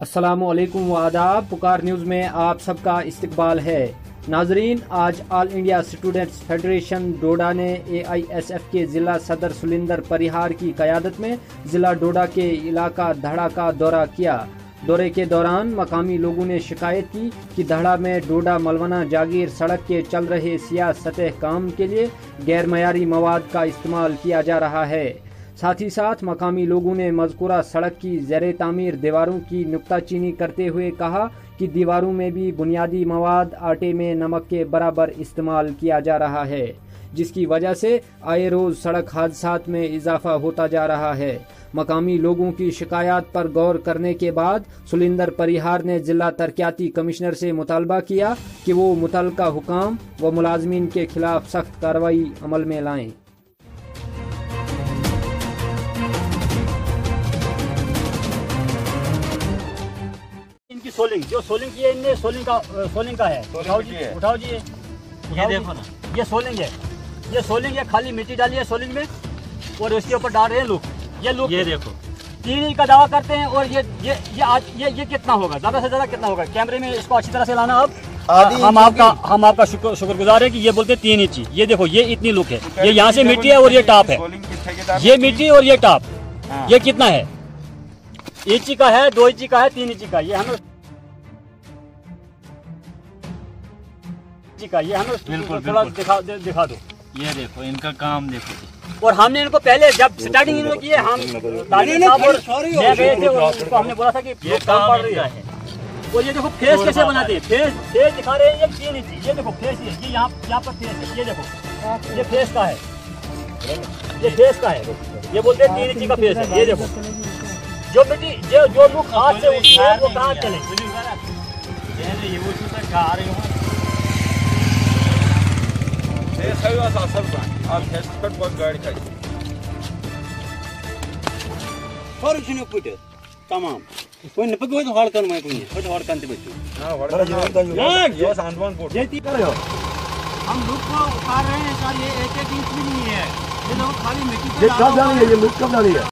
असलम आदाब पुकार न्यूज़ में आप सबका इस्तकबाल है। नाजरीन, आज All India Students Federation Doda ने एआईएसएफ के ज़िला सदर सुलिंदर परिहार की क़यादत में ज़िला डोडा के इलाका धड़ा का दौरा किया। दौरे के दौरान मकामी लोगों ने शिकायत की कि धड़ा में डोडा मलवना जागीर सड़क के चल रहे सिया सतह काम के लिए गैर मयारी मवाद का इस्तेमाल किया जा रहा है। साथ ही साथ मकामी लोगों ने मजकूरा सड़क की जेर तामीर दीवारों की नुकताचीनी करते हुए कहा कि दीवारों में भी बुनियादी मवाद आटे में नमक के बराबर इस्तेमाल किया जा रहा है, जिसकी वजह से आए रोज सड़क हादसा में इजाफा होता जा रहा है। मकामी लोगों की शिकायत पर गौर करने के बाद सुलिंदर परिहार ने जिला तरक्याती कमिश्नर से मुतालबा किया कि वो मुतल हुकाम व मुलाजमीन के खिलाफ सख्त कार्रवाई अमल में लाएँ। सोलिंग जो सोलिंग की है इनने सोलिंग का सोलिंग का है। उठाओ जी उठाओ जी ये। देखो ना। ये सोलिंग है। ये सोलिंग है खाली मिट्टी डाली है सोलिंग में और उसके ऊपर डाल रहे हैं लुक ये लुक ये देखो। तीन का दावा करते हैं और ये ये ये आज ये ये कितना होगा? ज़्यादा से ज़्यादा कितना होगा? कैमरे में इसको अच्छी तरह से लाना अब। हम आपका हम आपका शुक्र शुक्रगुजार है कि ये बोलते हैं तीन इंची ये देखो ये इतनी लुक है। ये यहाँ से मिट्टी है और ये टॉप है। ये मिट्टी। और ये टॉप। ये कितना है? इंची का है दो इंची का है तीन इंची का ये हमें का ये हमें बिल्कुल थोड़ा दिखा दिखा दो। ये देखो इनका काम देखो। और हमने इनको पहले जब स्टार्टिंग इन्होंने की है हम गए थे उनको हमने बोला था कि ये काम पड़ रही है। और ये देखो फेस कैसे बनाते हैं? फेस फेस दिखा रहे हैं ये तीन इंची ये देखो फेस ये ये यहाँ यहाँ पर फेस है ये देखो। ये फेस का है। ये फेस का है। ये बोलते हैं तीन इंची का फेस है ये देखो। जो मिट्टी जो जो लोग हाथ से उठी है वो कहाँ चले? असं असेल हेल्पकट बघ गाडी काय Fora de puta. Tamam. Foi na pagou do hol kan mai kunye. Foi hol ये te betu. ना वडा दिवस अंदमान पोट हम लुक को उतार रहे हैं सर ये एक एक इंच भी नहीं है। ये लोग खाली मिट्टी ये कब डाली है ये लुक कब डाली है